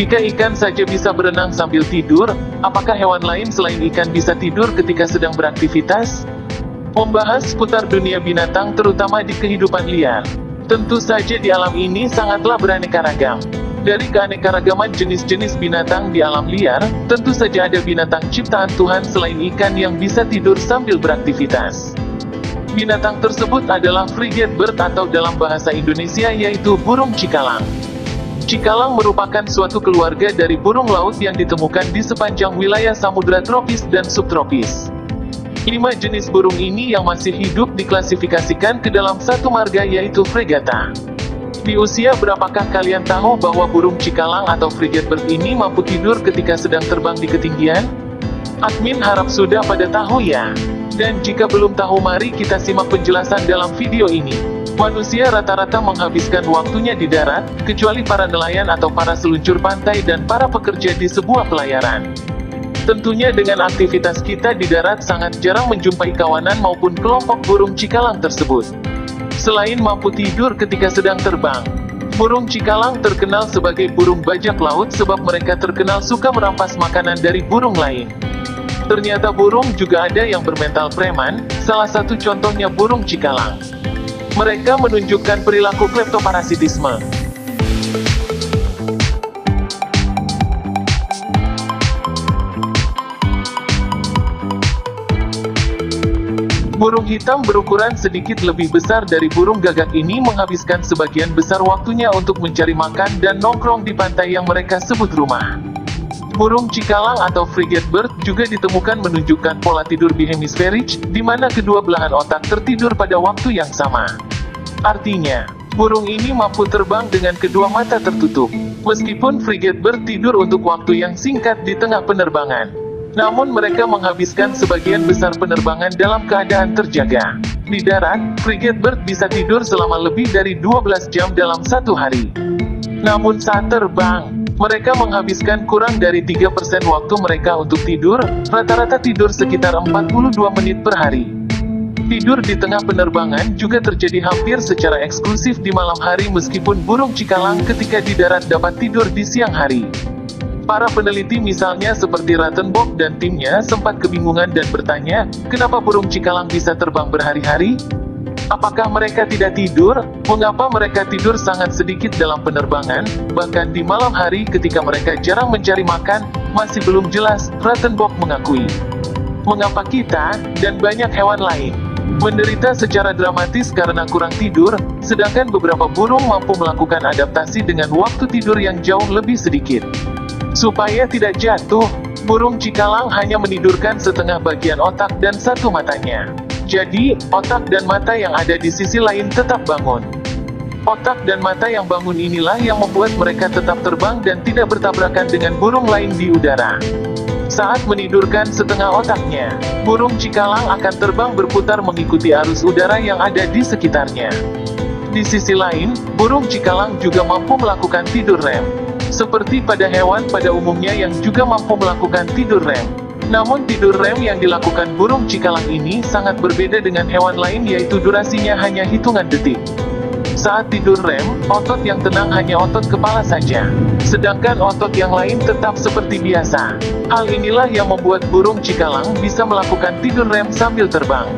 Jika ikan saja bisa berenang sambil tidur, apakah hewan lain selain ikan bisa tidur ketika sedang beraktivitas? Membahas seputar dunia binatang terutama di kehidupan liar. Tentu saja di alam ini sangatlah beraneka ragam. Dari keanekaragaman jenis-jenis binatang di alam liar, tentu saja ada binatang ciptaan Tuhan selain ikan yang bisa tidur sambil beraktivitas. Binatang tersebut adalah frigate bird atau dalam bahasa Indonesia yaitu burung cikalang. Cikalang merupakan suatu keluarga dari burung laut yang ditemukan di sepanjang wilayah samudera tropis dan subtropis. Lima jenis burung ini yang masih hidup diklasifikasikan ke dalam satu marga yaitu fregata. Di usia berapakah kalian tahu bahwa burung cikalang atau frigate bird ini mampu tidur ketika sedang terbang di ketinggian? Admin harap sudah pada tahu ya. Dan jika belum tahu mari kita simak penjelasan dalam video ini. Manusia rata-rata menghabiskan waktunya di darat, kecuali para nelayan atau para seluncur pantai dan para pekerja di sebuah pelayaran. Tentunya dengan aktivitas kita di darat sangat jarang menjumpai kawanan maupun kelompok burung cikalang tersebut. Selain mampu tidur ketika sedang terbang, burung cikalang terkenal sebagai burung bajak laut sebab mereka terkenal suka merampas makanan dari burung lain. Ternyata burung juga ada yang bermental preman, salah satu contohnya burung cikalang. Mereka menunjukkan perilaku kleptoparasitisme. Burung hitam berukuran sedikit lebih besar dari burung gagak ini menghabiskan sebagian besar waktunya untuk mencari makan dan nongkrong di pantai yang mereka sebut rumah. Burung cikalang atau frigate bird juga ditemukan menunjukkan pola tidur bihemisferik, di mana kedua belahan otak tertidur pada waktu yang sama. Artinya, burung ini mampu terbang dengan kedua mata tertutup. Meskipun frigate bird tidur untuk waktu yang singkat di tengah penerbangan. Namun mereka menghabiskan sebagian besar penerbangan dalam keadaan terjaga. Di darat, frigate bird bisa tidur selama lebih dari 12 jam dalam satu hari. Namun saat terbang, mereka menghabiskan kurang dari 3% waktu mereka untuk tidur, rata-rata tidur sekitar 42 menit per hari. Tidur di tengah penerbangan juga terjadi hampir secara eksklusif di malam hari meskipun burung cikalang ketika di darat dapat tidur di siang hari. Para peneliti misalnya seperti Rattenbach dan timnya sempat kebingungan dan bertanya, kenapa burung cikalang bisa terbang berhari-hari? Apakah mereka tidak tidur? Mengapa mereka tidur sangat sedikit dalam penerbangan, bahkan di malam hari ketika mereka jarang mencari makan, masih belum jelas, Rattenbach mengakui. Mengapa kita, dan banyak hewan lain, menderita secara dramatis karena kurang tidur, sedangkan beberapa burung mampu melakukan adaptasi dengan waktu tidur yang jauh lebih sedikit. Supaya tidak jatuh, burung cikalang hanya menidurkan setengah bagian otak dan satu matanya. Jadi, otak dan mata yang ada di sisi lain tetap bangun. Otak dan mata yang bangun inilah yang membuat mereka tetap terbang dan tidak bertabrakan dengan burung lain di udara. Saat menidurkan setengah otaknya, burung cikalang akan terbang berputar mengikuti arus udara yang ada di sekitarnya. Di sisi lain, burung cikalang juga mampu melakukan tidur REM. Seperti pada hewan pada umumnya yang juga mampu melakukan tidur REM. Namun tidur REM yang dilakukan burung cikalang ini sangat berbeda dengan hewan lain yaitu durasinya hanya hitungan detik. Saat tidur REM, otot yang tenang hanya otot kepala saja. Sedangkan otot yang lain tetap seperti biasa. Hal inilah yang membuat burung cikalang bisa melakukan tidur REM sambil terbang.